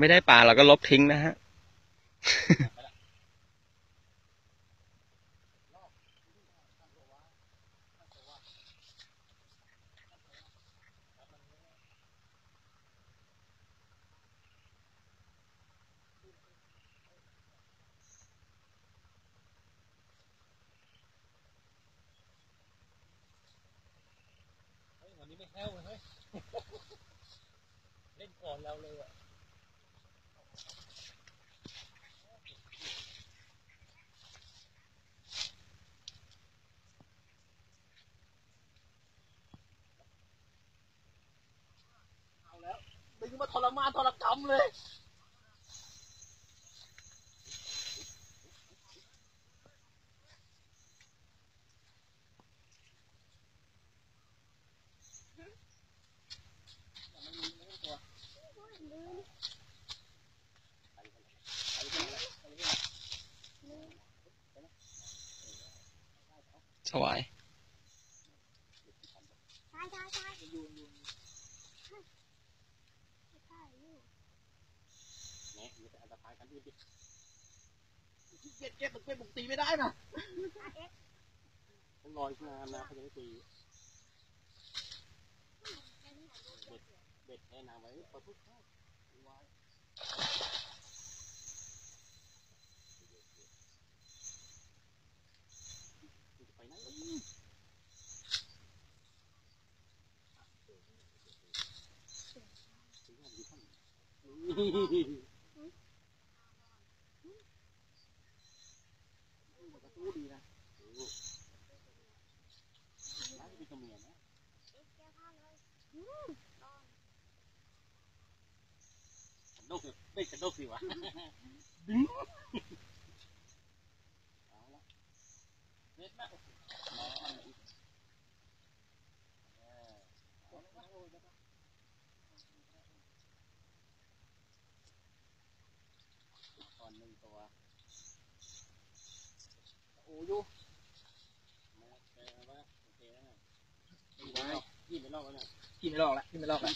ไม่ได้ปลาเราก็ลบทิ้งนะฮะเฮ้ยวันนี้ไม่แห้วเลยเฮ้ยเล่นก่อนเราเลยอะ เอาแล้วดึง มาทรมานทรกรรมเลยสวาย มอยู่แต่อันตรายกันดูดิเก็บเก็บมันเป็นบุกตีไม่ได้นะต้องรออีกนานนะเขาจะได้ตีเบ็ดแน่นางไว้เปิดพุทธเข้าไว้ไปไหนป ดูดีนะน่าจะเป็นตัวเมียนะกระดกเลยเฮ้ยกระดกสิวะดึงเอาละเน็ตนะนอนอีกเอาละตอนหนึ่งตัว อ้ยอยู่มาเจอมาโอเคแล้วนะยี่ไปรอบยี่ไปรอบแล้วเนี่ยกินไม่ลอกละกินไม่ลอกละ